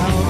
out